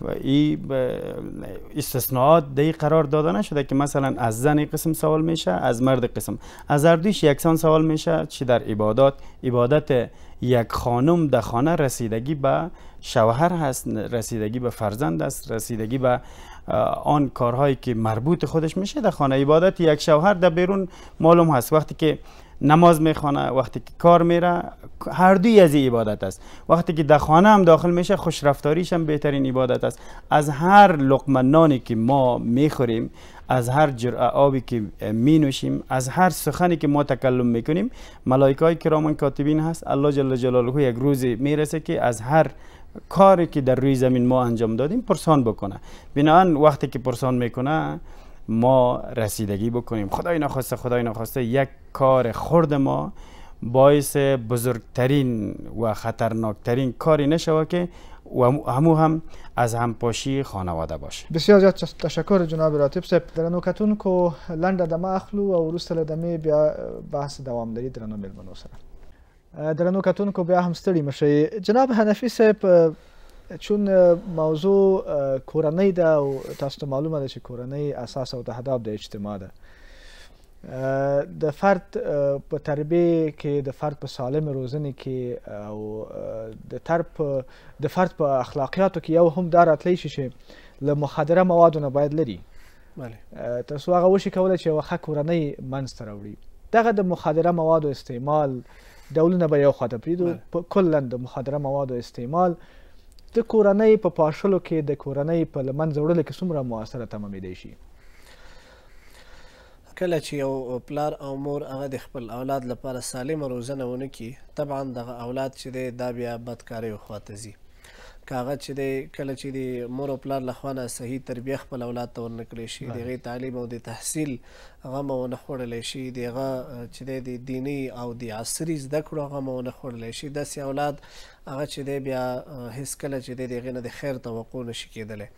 و ای استثناءات دی قرار داده نشده که مثلا از زن قسم سوال میشه از مرد قسم از هر دویش یکسان سوال میشه چی در عبادات عبادت یک خانم در خانه رسیدگی به شوهر هست رسیدگی به فرزند است رسیدگی به آن کارهایی که مربوط خودش میشه در خانه عبادت یک شوهر در بیرون معلوم هست وقتی که نماز میخوانه وقتی که کار میره هر دوی از عبادت است وقتی که در خانه هم داخل میشه خوش رفتاریش هم بهترین عبادت است از هر لقمه نانی که ما میخوریم از هر جرعه آبی که می نوشیم از هر سخنی که ما تکلم میکنیم ملائکه های کرام کاتبین هست الله جل جلاله یک روزی میرسه که از هر کاری که در روی زمین ما انجام دادیم پرسان بکنه بناهن وقتی که پرسان میکنه ما رسیدگی بکنیم خدای نخواسته خدای نخواسته یک کار خرد ما باعث بزرگترین و خطرناکترین کاری نشوه که و همو هم از همپاشی خانواده باشه بسیار زیاد تشکر جناب راتب صاحب درنو کتونکو لنډه دمه اخلو او وروسته له دمه بیا بحث دوام لري درنو مېلمنو سره درنو کتونکو بیا هم ستړي مشئ جناب حنفي صاحب چون موضوع کورنۍ ده او تاسو ته معلومه ده چې کورنۍ اساس او تهداب د اجتماع ده د فرد په تربیه کې د فرد په سالم روزنې کې او د ترب د فرد په اخلاقیاتو کې یو هم دا راتلی شي چې له مخدره موادو نه باید لري ترڅو هغه وشي کولای چې یوه ښه کورنۍ منځته راوړي دغه د مخدره موادو استعمال ډولونه به یو خواته پریدو کلا د مخدره موادو استعمال د کورنۍ په پاشلو کې د کورنۍ په لمنځه وړلو کې څومره موثره تمامېدای شي کله چې یو پلار او مور هغه د خپل اولاد لپاره سالمه روزنه ونه کړي طبعا دغه اولاد چې دی دا بیا بدکاریو خواته ځي که هغه چې دی کله چې دی مور او پلار لخوا نه صحیح تربیه خپل اولاد ته ورنکړي شي د غي تعلیم او د تحصیل غم او نه خړل شي دغه چې دی د دینی او د عصري زده کړو غم او نه خړل شي د سی اولاد هغه چې دی بیا هیڅ کله چې دی دغه نه د خیر توقع نشي کېدلی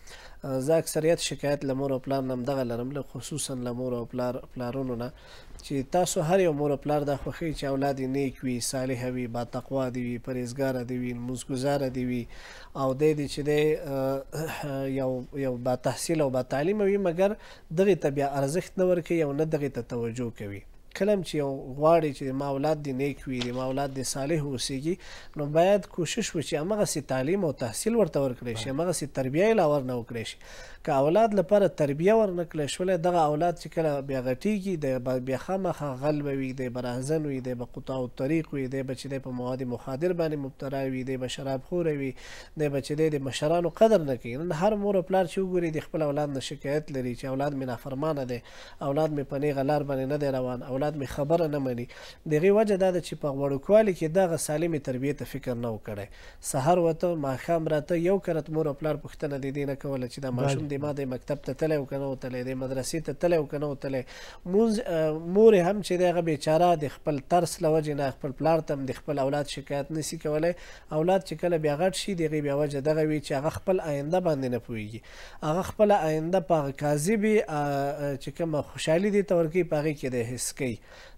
زه اکثریت شکایت لمور او پلار نم دغه لرم له خصوصا لمور او پلار پلارونو نه چې تاسو هر یو مور او پلار دا خوښوي چې اولاد یې نیک وي، صالح وي، با تقوا دې وي، پرهېزګاره دې وي، لمونځ ګزاره دې وي او دی دې چې دی یو یو با تحصیل او با تعلیمه وي مګر دغې ته بیا ارزښت نه ورکوي او نه دغې ته توجه کوي. کله هم چې یو غواړي چې ما اولاد دې نیک وي، ما اولاد دې صالح اوسېږي نو باید کوشش وشي همغسې تعلیم او تحصیل ورته ورکړی شي، همغسې تربیه یې لا ورنه وکړی شي. که اولاد لپاره تربیه ورنه کړی شولی دغه اولاد چی کله بیا غټیږی دی به بیا خامخا غل به وی دی به رهزن وی دی به قطاع الطریق وی دی به چی دی په مواد مخادر باندی مبتلا وی دی به شراب خوره وی دی به چی دی د مشرانو قدر نه کوی نن هر مور او پلار چی وګوری د خپل اولاد نه شکایت لری چی اولاد می نافرمانه دی اولاد می په نیغه لار باندی نه دی روان اولاد می خبره نه منی د هغی وجه دا ده چی په وړوکوالی کی دغه سالمی تربیه ته فکر نه وو کړی. سهار وته ماښام راته یو کرت مور او پلار پوښتنه د دې نه کوله چې دا ماشوم د ما د مکتب ته تللی او که نه و تللی د مدرسې ته تللی او که نه و تللی مونځ مور یې هم چې دی هغه بېچاره د خپل ترس له وجې نه خپل پلار ته هم د خپل اولاد شکایت نه سي کولی اولاد چې کله بیا غټ شي د هغې بیا وجه دغه وي چې هغه خپل آینده باندې نه پوهېږي هغه خپله آینده په هغه کاذبې چې کومه خوشحالي دې ته ورکوي په هغې کې دی حس کوي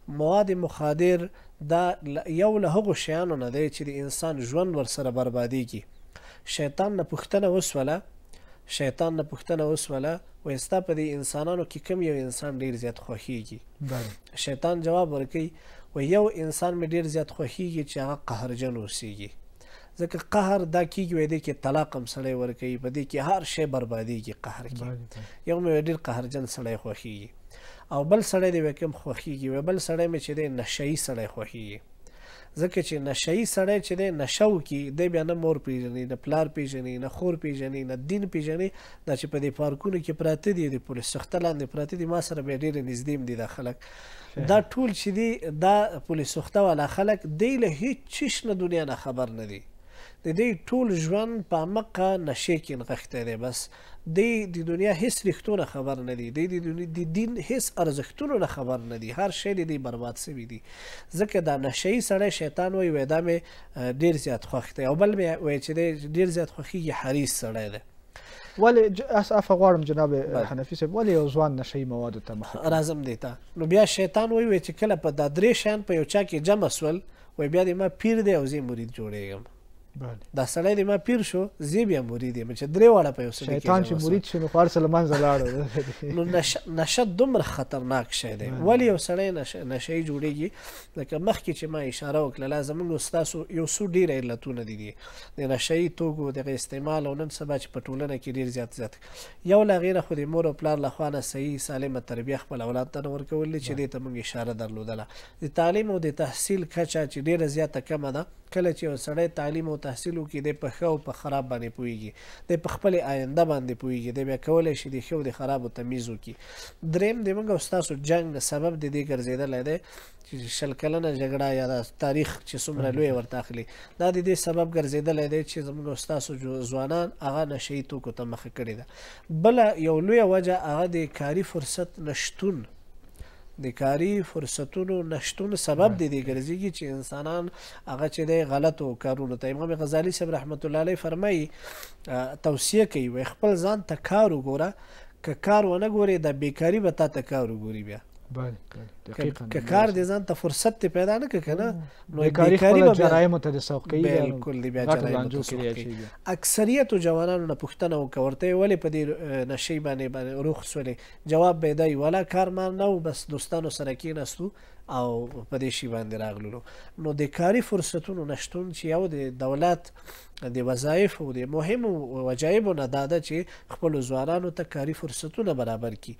مواد مخادر دا یو له هغو شیانو نه دی چې د انسان ژوند ورسره بربادېږي. شیطان نه پوښتنه وسوله، شیطان نه پوښتنه وسوله، وایي ستا په دې انسانانو کې کوم یو انسان ډېر زیات خوښېږي؟ بله. شیطان جواب ورکوي، وایي یو انسان مې ډېر زیات خوښېږي چې هغه قهرجن اوسېږي. ځکه قهر دا کیږي وای دی کې طلاق هم سړی ورکوي په دې کې هر شی بربادیږي قهر کې یو مې ډیر قهرجن سړی خوخیږي او بل سړی دی وکم خوخیږي و بل سړی مې چې دی نشئی سړی خوخیږي ځکه چې نشئی سړی چې دی نشو کې دی بیا نه مور پیژني نه پلار پیژني نه خور پیژني نه دین پیژني دا چې په دې پارکونو کې پراته دي د پولیس سخت لاندې پراته دي ما سره به ډیر نږدې دي د خلک دا ټول چی دی دا پولی سوخته والا خلک دی له هیڅ چیش له دنیا نه خبر نه دی د دی ټول ژوند په امقه نشی کی نغښتی دی بس دی د دنیا هیڅ ریښتو نه خبر نه دی دی د دین هیڅ ارزښتونو نه خبر نه دی هر شی د دی برباد سوی دی ځکه دا نشه یی سړی شیطان وایی وای دا می ډیر زیات خوښ دی او بل می وای چی دی ډیر زیات خوښیږی حریص سړی دی. ولی اس اف غواړم جناب حنفي صاحب ولی یو ځوان نشي مواد ته مخ راځم دی ته نو بیا شیطان وی وی چې کله په دا درې شان په یو چا کې جمع سول وی بیا دې ما پیر دی او زه مرید جوړیږم بله دا سړی دې ما پیر شو زه بیا مرید یم چې درې واړه په یو سړي کې شیطان چې مرید شي نو خور سلمان زلاړو نو نشه دومره خطرناک شی دی ولی یو سړی نشه نشه جوړیږي لکه مخکې چې ما اشاره وکړه لازم نو تاسو یو څو ډیر علتونه دي د نشه يي توګو دغه استعمال او نن سبا چې په ټولنه کې ډېر زيات زيات يو له هغې نه خو د مور او پلار له خوا نه صحيح سالمه تربيه خپل اولاد ته نه ورکول دي چې دې ته موږ اشاره درلودله د تعليم او د تحصيل کچه چې ډېره زياته کمه ده کله چې یو سړی تعلیم او تحصیل وکړي دی په ښه او په خراب باندې پوهېږي دی په خپل آینده باندې پوهېږي دی بیا کولی شي د ښه او د خرابو تمیز وکړي دریم د موږ او ستاسو جنګ سبب د دې ګرځېدلی دی چې شل کلنه جګړه یا د تاریخ چې څومره لوی ورته اخلي دا د دې سبب ګرځیدلی دی چې زموږ استاد ځوانان هغه نشي توکو ته مخه کړې ده بل یو لوی وجه هغه د کاری فرصت نشټون د کاری فرصتونو نشټون سبب دی دی ګرځيږي چې انسانان هغه چې د غلطو کارونو ته امام غزالی صاحب رحمت الله علیه فرمایي توصیه کوي وي خپل ځان ته کار وګوره که کار ونه ګوري د بیکاری به تا ته کار وګوري بیا بله دقیقاً که کار دې ځان ته فرصت ته پیدا نه کړ کنه نو بیکاری خپل جرایم ته د سوق کوي بالکل دی بیا جرایم ته سوق کوي اکثریت جوانانو نه پښتنه او کورته ولې په دې نشي باندې باندې روخ سولې جواب به دی ولا کار ما نه بس دوستانو سره کې نستو او په دې شی باندې راغلو نو د کاری فرصتونو نشټون چې یو د دولت د وظایف او د مهمو وجایبو نه داده چې خپل ځوانانو ته کاری فرصتونه برابر کړي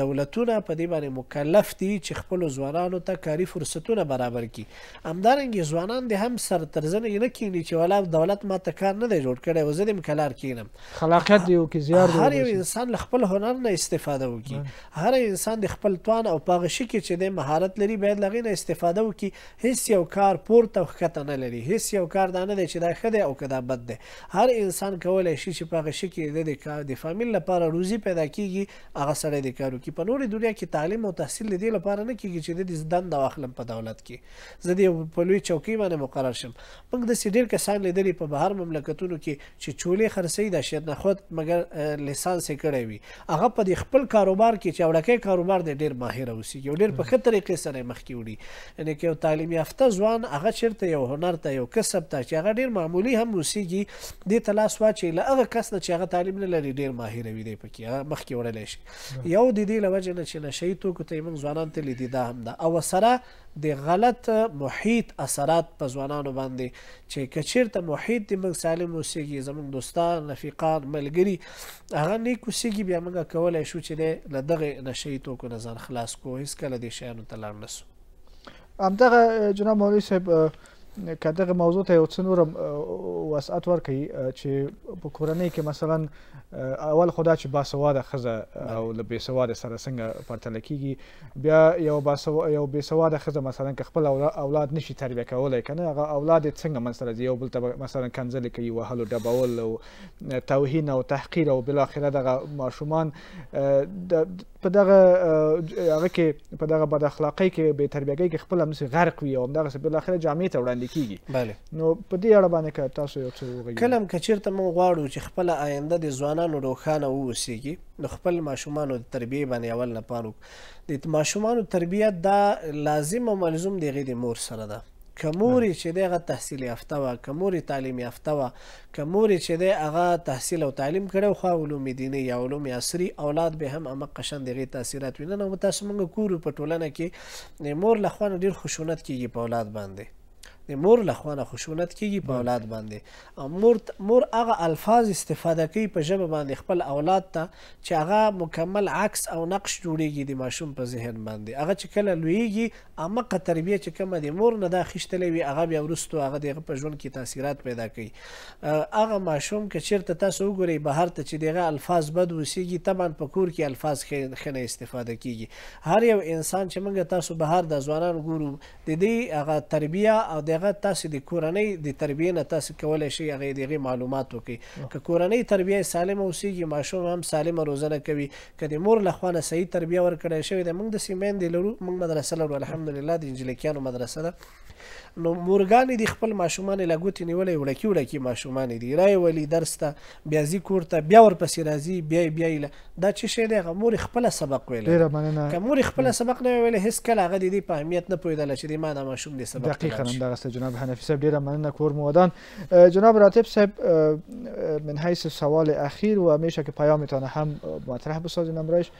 دولتونه په دې باندې مکلف دي چې خپلو ځوانانو ته کاري فرصتونه برابر کړي، همدارنګه ځوانان دې هم سر تر زنې نه کېني چې ولا دولت ما ته کار نه دی جوړ کړی او زه دې هم کلار کېنم. خلاقیت دې وکړي، زیار دې وباسي. هر یو انسان له خپل هنر نه استفاده وکړي، هر انسان دې خپل توان او په هغه شي کې چې دی مهارت لري باید له هغې نه استفاده وکړي، هېڅ یو کار پورته او ښکته نه لري، هېڅ یو کار دا نه دی چې دا ښه دی او که دا بد دی، هر انسان کولای شي چې په هغه شي کې د دې کار د فامیل لپاره روزي پیدا کېږي، هغه سړی دې کار وکړي په نورې دنیا کې تعلیم او تحصیل د دې لپاره نه کېږي چې د دې دنده واخلم په دولت کې زه دې په لوی چوکۍ باندې مقرر شم موږ داسې ډېر کسان لیدلي په بهر مملکتونو کې چې چولې خرڅوي دا شعر نخود مګر لیسانس یې کړی وي هغه په دې خپل کاروبار کې چې وړکی کاروبار دی ډېر ماهر اوسېږي او ډېر په ښه طریقې سره یې مخکې وړي یعنې که یو تعلیم یافته ځوان هغه چېرته یو هنر ته یو کسب ته چې هغه ډېر معمولي هم اوسېږي دې ته لاس واچوي له هغه کس نه چې هغه تعلیم نه لري ډېر ماهر وي دی په کې مخکې وړلی شي یو د دې له وجې نه چې نشه یي توکو ته یې موږ ځوانان تللي دي دا هم ده او سره د غلط محیط اثرات په ځوانانو باندې چې که چېرته محیط د موږ سالم اوسېږي زموږ دوستان رفیقان ملګري هغه نیک اوسېږي بیا موږ کولی شو چې دی له دغه نشه یي توکو نه ځان خلاص کړو هېڅکله دې شیانو ته لاړ نه سو همدغه جناب مولوي صاحب که دغه موضوع ته یو څه نور وسعت ورکړي چې په کورنۍ کې مثلا اول خدا چې باسواده خزه او له بیسواده سره څنګه پرتله کیږي بیا یو باسو یو بیسواده خزه مثلا که خپل اولاد نشي تربیه کولای کنه هغه اولاد څنګه منسره دی یو بل ته مثلا کنځل کوي وهلو ډبول او توهین او تحقیر او بل اخره دغه ماشومان د په دغه هغه کې په دغه بد اخلاقۍ کې به تربیګۍ کې خپل همسي غرق وي او دغه څه بل اخر جامع ته وړاندې کیږي بله نو په دې اړه باندې که تاسو یو څه وغږی کلم کچیرته مون غواړو چې خپل آینده د ځوانانو روښانه ووسیږي نو خپل ماشومانو د تربیه باندې اول نه پانو د ماشومانو تربیه دا لازم او ملزم دی غي د مور سره ده که مور یې چې دی هغه تحصیل یافته وه، که مور یې تعلیم یافته وه، که مور یې چې دی هغه تحصیل او تعلیم کړی و، خو علوم دیني یا علوم عصري، اولاد به هم همغه شان د هغې تاثیرات وي. نن هم تاسو موږ ګورو په ټولنه کې د مور له خوا نه ډېر خشونت کېږي په اولاد باندې. د مور له خوا نه خشونت کېږي په اولاد باندې او مور مور هغه الفاظ استفاده کوي په ژبه باندې خپل اولاد ته چې هغه مکمل عکس او نقش جوړېږي د ماشوم په ذهن باندې. هغه چې کله لویېږي عامه قطرویه چې کومه د مور نه دا خیشتلی وي هغه بیا وروسته هغه د هغه په ژوند کې تاثیرات پیدا کوي هغه ماشوم که چیرته تاسو وګورئ بهر ته چې دغه الفاظ بد وسیږي طبعا په کور کې الفاظ ښه نه استفاده کیږي هر یو انسان چې موږ تاسو بهر د ځوانان ګورو د دې هغه تربیه او دغه تاسو د کورنۍ د تربیه نه تاسو کولای شئ هغه دغه معلومات وکړي که کورنۍ تربیه سالمه وسیږي ماشوم هم سالمه روزنه کوي که د مور له خوا نه صحیح تربیه ورکړی شوی ده موږ داسې میندې لرو موږ مدرسه لرو الحمدلله د انجلیکیانو مدرسه ده نو مورګانې دي خپل ماشومان له ګوتې نیولې وړکی وړکی ماشومان دي رای ولی درس ته بیا ځي کور ته بیا ورپسې راځي بیا بیا له دا چې شی دی هغه مور خپل سبق ویل ډیره مننه که مور خپل سبق نه ویل هیڅ کله هغه د دې په اهمیت نه پوهېدله چې د ما دا ماشوم دې سبق دقیقا همدغسې جناب حنفي صاحب ډیره مننه کور مو ودان جناب راتب صاحب من حیث سوال اخیر و همیشه که پیامتان هم مطرح بسازین امرایش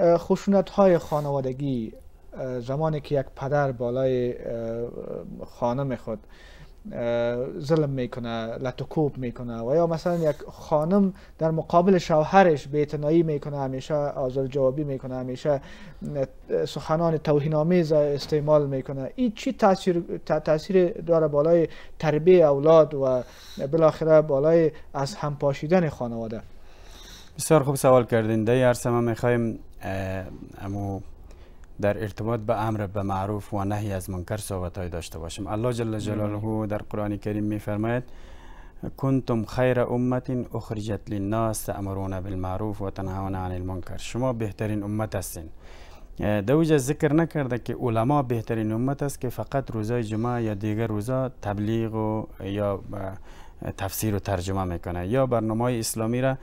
خشونت های خانوادگی زمانی که یک پدر بالای خانم خود ظلم میکنه لطکوب میکنه و یا مثلا یک خانم در مقابل شوهرش بیتنایی میکنه همیشه آزار جوابی میکنه همیشه سخنان توهینآمیز استعمال میکنه این چی تاثیر تاثیر داره بالای تربیه اولاد و بالاخره بالای از هم پاشیدن خانواده بسیار خوب سوال کردین در هر میخوایم امو در ارتباط به امر به معروف و نهی از منکر صحبت های داشته باشیم الله جل جلاله در قرآن کریم میفرماید کنتم خیر امت اخرجت للناس امرون بالمعروف و تنهون عن المنکر شما بهترین امت هستین دوجه ذکر نکرده که علما بهترین امت است که فقط روزای جمعه یا دیگر روزا تبلیغ و یا تفسیر و ترجمه میکنه یا برنامه اسلامی را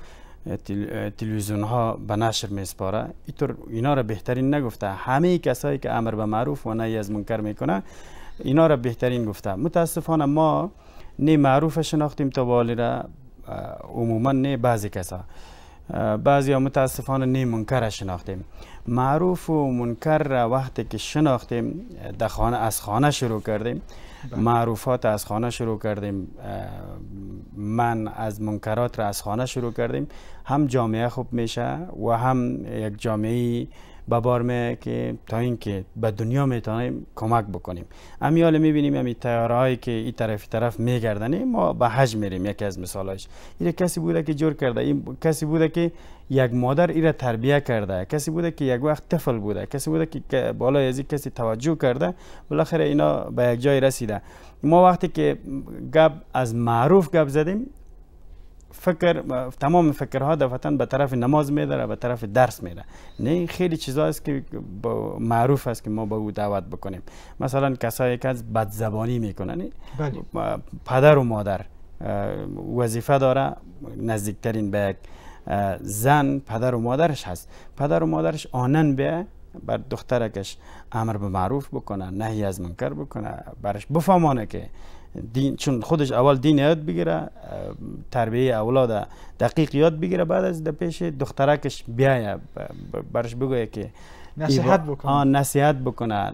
تلویزیون ها به نشر می سپاره اینطور اینا را بهترین نگفته همه کسایی که امر به معروف و نهی از منکر میکنه اینا را بهترین گفته متاسفانه ما نه معروف شناختیم تا والی را عموما نه بعضی کسا بعضی ها متاسفانه نه منکر شناختیم معروف و منکر را وقتی که شناختیم در خانه از خانه شروع کردیم بله. معروفات از خانه شروع کردیم من از منکرات را از خانه شروع کردیم هم جامعه خوب میشه و هم یک جامعه به بار که تا اینکه به دنیا میتونیم کمک بکنیم امی حال میبینیم امی تیاره که این طرف ای طرف میگردن ما به حج میریم یکی از مثالاش این کسی بوده که جور کرده این کسی بوده که یک مادر ایره تربیه کرده کسی بوده که یک وقت طفل بوده کسی بوده که بالا از کسی توجه کرده بالاخره اینا به یک جای رسیده ما وقتی که گپ از معروف گپ زدیم فکر تمام فکرها دفعتا به طرف نماز میدره و به طرف درس میره نه خیلی چیزا است که معروف است که ما به او دعوت بکنیم مثلا کسایی که از بدزبانی میکنن بله. پدر و مادر وظیفه داره نزدیکترین به یک زن پدر و مادرش هست پدر و مادرش آنن به بر دخترکش امر به معروف بکنه نهی از منکر بکنه برش بفهمانه که دین چون خودش اول دین یاد بگیره تربیه اولاد دقیق یاد بگیره بعد از پیش دخترکش بیایه برش بگویه که نصیحت بکنه نصیحت بکنه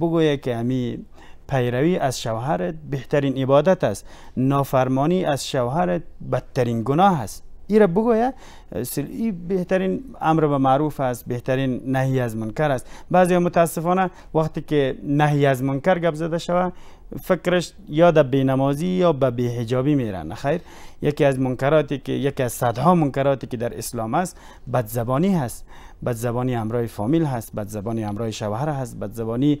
بگویه که همی پیروی از شوهرت بهترین عبادت است نافرمانی از شوهرت بدترین گناه است ایره بگویه این بهترین امر به معروف است بهترین نهی از منکر است بعضی متاسفانه وقتی که نهی از منکر گپ زده شوه فکرش یا به بینمازی یا به حجابی میرن خیر یکی از منکراتی که یکی از صدها منکراتی که در اسلام است بدزبانی هست بد زبانی همراه فامیل هست بد زبانی همراه شوهر هست بد زبانی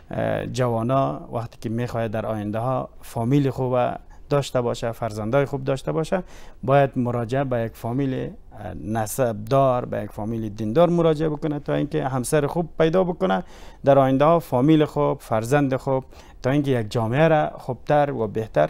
جوانا وقتی که میخواید در آینده ها فامیل خوب داشته باشه فرزندای خوب داشته باشه باید مراجعه به یک فامیل نسبدار به یک فامیل دیندار مراجعه بکنه تا اینکه همسر خوب پیدا بکنه در آینده ها فامیل خوب فرزند خوب تا اینکه یک جامعه را خوبتر و بهتر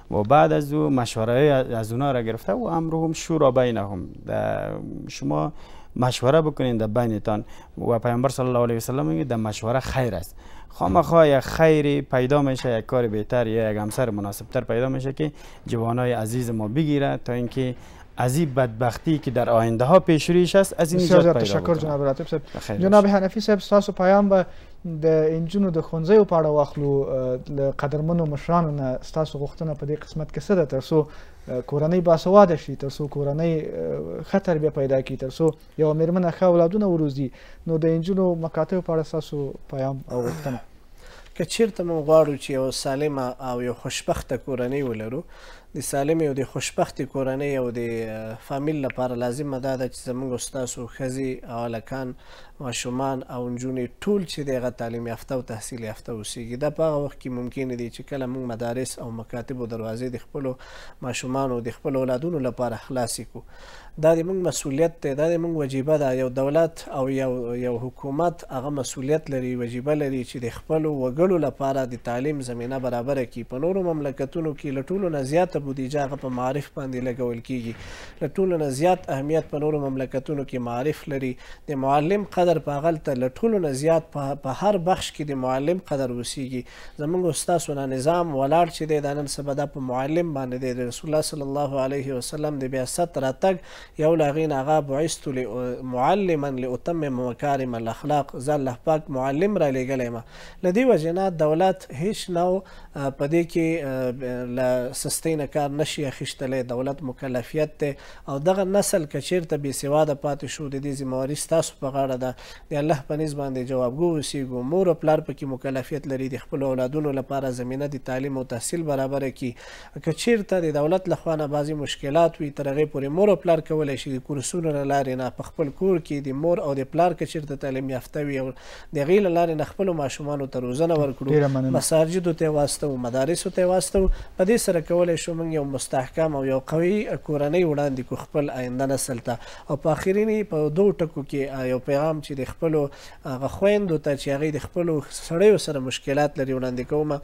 و بعد از او مشوره از اونا را گرفته و امرهم شورا بینهم شما مشوره بکنین در بینتان و پیامبر صلی الله علیه و سلم میگه در مشوره خیر است خامخا یک خیری پیدا میشه یک کار بهتر یا یک همسر مناسب تر پیدا میشه که جوانای عزیز ما بگیره تا اینکه از این بدبختی که در آینده ها پیش است از این نجات پیدا تشکر جناب راتب صاحب جناب حنفی صاحب ساس و پیام به د انجونو د ښوونځیو په اړه واخلو له قدرمنو مشرانو نه ستاسو غوښتنه په دې قسمت کې څه ده تر څو کورنۍ باسواده شي تر څو کورنۍ ښه تربیه پیدا کړي تر څو یوه مېرمنه ښه اولادونه وروزي نو د انجونو مکاتب په اړه ستاسو پیام او غوښتنه که چیرته مونږ غواړو چې یو سالمه او یو خوشبخته کورنۍ ولرو د سالمې او د خوشبختې کورنۍ او د فامیل لپاره لازمه دا ده چې زموږ ستاسو ښځې او هلکان ماشومان او نجونې ټول چې دی هغه تعلیم یافته او تحصیل یافته اوسیږي دا په هغه وخت کې ممکن دی چې کله موږ مدارس او مکاتب او دروازې د خپلو ماشومانو او د خپلو اولادونو لپاره خلاصې کو دا د موږ مسولیت دی دا د موږ وجیبه ده یو دولت او یو یو حکومت هغه مسولیت لري وجیبه لري چې د خپلو وګړو لپاره د تعلیم زمینه برابره کړي په نورو مملکتونو کې له ټولو نه زیاته بودیجه هغه په معارف باندې لګول کیږي له ټولو نه زیات اهمیت په نورو مملکتونو کې معارف لري، د معلم قدر په هغلته له ټولو نه زیات په په هر بخش کې د معلم قدر اوسیږي، زمونږ او ستاسو نه نظام ولاړ چې دی دا نن سبا دا په معلم باندې دی، د رسول الله صلی الله علیه وسلم د بعثت راتګ یو له هغې نه هغه بعثت ل معلما لاتمم مکارم الاخلاق زه الله پاک معلم رالیږلی یم له دې وجې نه دولت هیڅ نوع په دې کې له سستۍ نه کار نه شي اخیستلی، دولت مکلفیت دی او دغه نسل که چېرته بې سواده پاتې شو، د دې ذمه واري ستاسو په غاړه ده، د الله په نزد باندې جوابګو اوسېږو، مور او پلار په کې مکلفیت لري د خپلو اولادونو لپاره زمینه د تعلیم او تحصیل برابره کړي، که چېرته د دولت له خوا نه بعضې مشکلات وي، تر هغې پورې مور او پلار کولی شي د کورسونو له لارې نه په خپل کور کې د مور او د پلار که چېرته تعلیم یافته وي او د هغې له لارې نه خپلو ماشومانو ته روزنه ورکړو، مساجدو ته یې واستوو، مدارسو ته یې واستوو، په دې سره کولای شو موږ یو مستحکم او یو قوي کورنۍ وړاندې کړو خپل آینده نسل ته او په اخریني په دوو ټکو کې یو پیغام چې د خپلو هغه خویندو ته چې هغې د خپلو سړیو سره مشکلات لري وړاندې کوم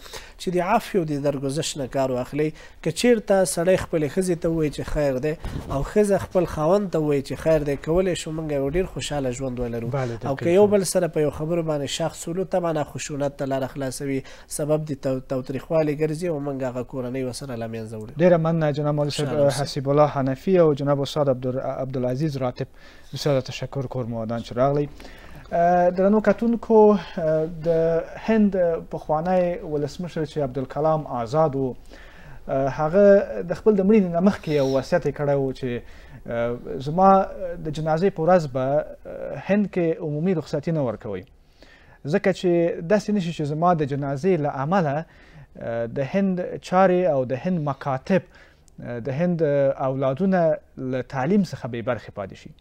چې د عفوې او د درګذشت نه کار واخلئ که چېرته سړی خپلې ښځې ته ووایي چې خیر دی او ښځه خپل خاوند ته ووایي چې خیر دی، کولای شو مونږ یو ډېر خوشحاله ژوند ولرو او که یو بل سره په یو خبرو باندې شاخ سولو، طبعاً هغه خشونت ته لاره خلاصوي، سبب د تاوتریخوالي ګرځي او مونږ هغه کورنۍ ورسره له منځه وړو. ډېره مننه جناب مولوي صاحب حسیب الله حنفي او جناب استاد عبدالعزیز راتب. بسیار تشکر کور مو ودان چې راغلی درنو کتونکو د هند پخوانی ولسمشر چې عبدالکلام آزاد وو هغه د خپل د مړینې نه مخکې یو وصیت یې کړی و چې زما د جنازې په ورځ به هند کې عمومي رخصتي نه ورکوي ځکه چې داسې نشي چې زما د جنازې له امله د هند چارې او د هند مکاتب د هند اولادونه له تعلیم څخه بې برخې پاتې شي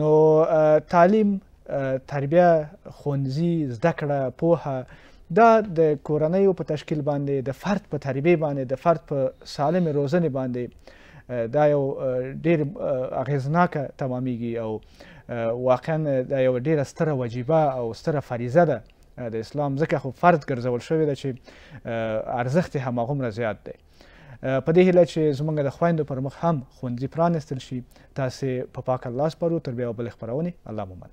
نو تعلیم تربیه ښوونځي زده کړه پوهه دا د کورنۍ په تشکیل باندې د فرد په تربیه باندې د فرد په سالم روزنې باندې دا یو ډیر اغیزناک تمامېږي او واقعا دا یو ډیره ستره وجیبه او ستره فریضه ده د اسلام ځکه خو فرض ګرځول شوې ده چې ارزښت هم هغومره زیات دی په دې هیله چې زمونږ د خویندو پر مخ هم ښوونځي پرانستل شي تاسې په پاک الله سپارو تر بیا بل خبرونه الله مو مل